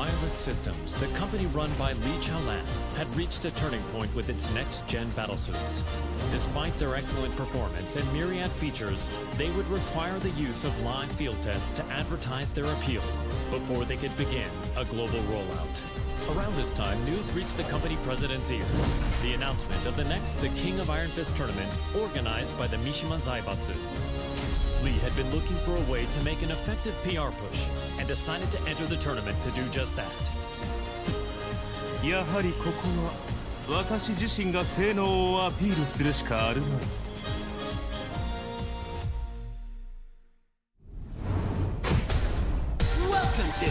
Violet Systems, the company run by Lee Chaolan, had reached a turning point with its next-gen battlesuits. Despite their excellent performance and myriad features, they would require the use of live field tests to advertise their appeal before they could begin a global rollout. Around this time, news reached the company president's ears. The announcement of the next The King of Iron Fist tournament, organized by the Mishima Zaibatsu Lee had been looking for a way to make an effective PR push and decided to enter the tournament to do just that. やはりここは私自身が性能をアピールするしかあるまい Welcome to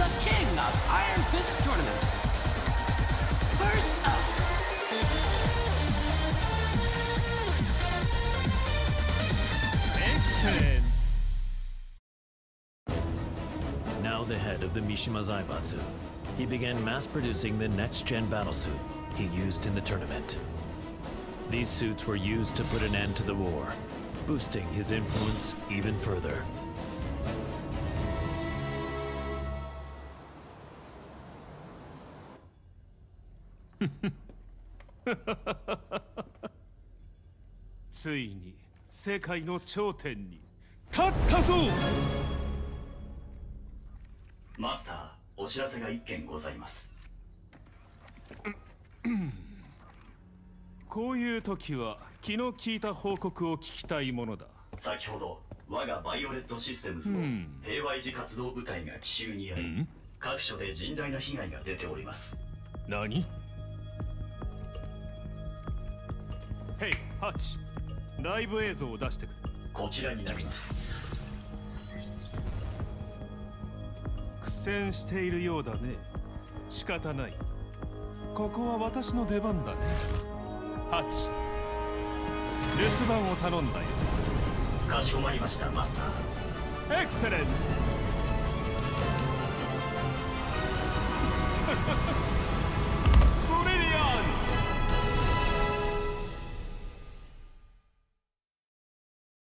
the King of Iron Fist Tournament. Now the head of the Mishima Zaibatsu, he began mass producing the next-gen battlesuit he used in the tournament. These suits were used to put an end to the war, boosting his influence even further. ついに世界の頂点に立ったぞ マスターお知らせが一件ございます。こういう時は気の利いた報告を聞きたいものだ。先ほど我がバイオレットシステムズの平和維持活動部隊が奇襲に遭い各所で甚大な被害が出ております。何？ヘイハッチライブ映像を出してくれ。こちらになります戦しているようだね。仕方ない。ここは私の出番だね。ハチ。留守番を頼んだよ。かしこまりましたマスター。エクセレント